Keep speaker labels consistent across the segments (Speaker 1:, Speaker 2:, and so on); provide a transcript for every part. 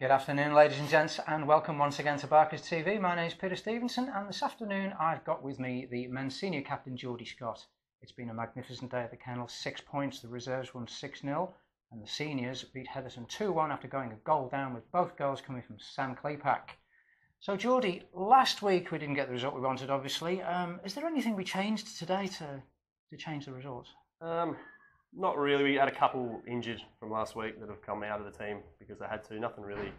Speaker 1: Good afternoon, ladies and gents, and welcome once again to Barkers TV. My name is Peter Stevenson, and this afternoon I've got with me the men's senior captain, Geordie Scott. It's been a magnificent day at the kennel. Six points, the reserves won 6 0, and the seniors beat Heatherton 2 1 after going a goal down, with both goals coming from Sam Klepak. So, Geordie, last week we didn't get the result we wanted, obviously. Um, is there anything we changed today to, to change the results?
Speaker 2: Um, not really. We had a couple injured from last week that have come out of the team because they had to. Nothing really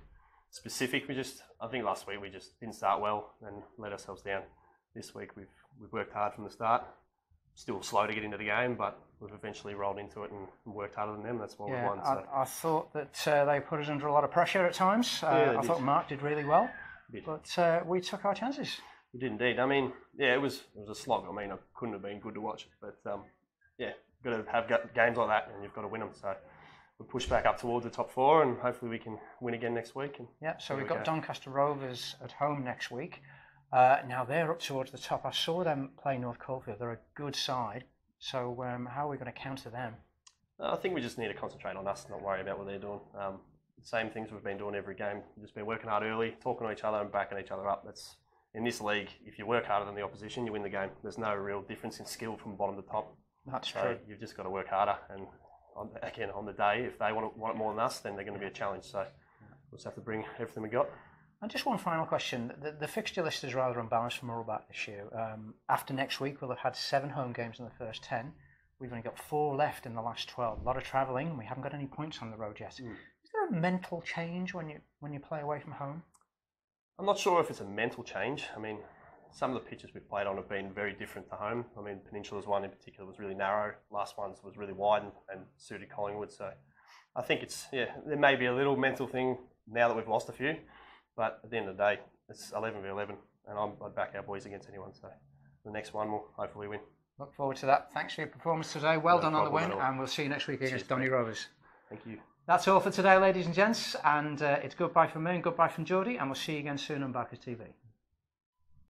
Speaker 2: specific. We just, I think last week we just didn't start well and let ourselves down. This week we've we've worked hard from the start. Still slow to get into the game, but we've eventually rolled into it and worked harder than them. That's what
Speaker 1: Yeah,
Speaker 2: we've won. So.
Speaker 1: I, I thought that uh, they put us under a lot of pressure at times. Uh,
Speaker 2: Yeah,
Speaker 1: I
Speaker 2: did.
Speaker 1: thought Mark did really well,
Speaker 2: Did.
Speaker 1: but uh, we took our chances.
Speaker 2: We did indeed. I mean, yeah, it was it was a slog. I mean, I couldn't have been good to watch, it, but um, got to have games like that, and you've got to win them. So we push back up towards the top four, and hopefully we can win again next week. And
Speaker 1: Yeah, so we've
Speaker 2: we
Speaker 1: got
Speaker 2: go.
Speaker 1: Doncaster Rovers at home next week. Uh, now they're up towards the top. I saw them play North Caulfield. They're a good side. So um, how are we going to counter them?
Speaker 2: Uh, I think we just need to concentrate on us, not worry about what they're doing. Um, same things we've been doing every game. We've just been working hard early, talking to each other and backing each other up. That's in this league. If you work harder than the opposition, you win the game. There's no real difference in skill from bottom to top.
Speaker 1: That's
Speaker 2: So
Speaker 1: true.
Speaker 2: you've just got to work harder. And on, again, on the day, if they want it, want it more than us, then they're going to be a challenge. So we'll just have to bring everything we got.
Speaker 1: And just one final question. The, the fixture list is rather unbalanced for Mullbat this year. Um, after next week, we'll have had seven home games in the first 10. We've only got four left in the last 12. A lot of travelling, and we haven't got any points on the road yet.
Speaker 2: Mm.
Speaker 1: Is there a mental change when you when you play away from home?
Speaker 2: I'm not sure if it's a mental change. I mean, some of the pitches we've played on have been very different to home. I mean, Peninsula's one in particular was really narrow. Last one's was really wide and, and suited Collingwood. So I think it's, yeah, there may be a little mental thing now that we've lost a few. But at the end of the day, it's 11 v 11. And I'm, I'd back our boys against anyone. So the next one will hopefully win.
Speaker 1: Look forward to that. Thanks for your performance today. Well
Speaker 2: No
Speaker 1: done on the win, and we'll see you next week against Donny. Rovers.
Speaker 2: Thank you.
Speaker 1: That's all for today, ladies and gents, and uh, it's goodbye from me and goodbye from Geordie, and we'll see you again soon on Barkers TV.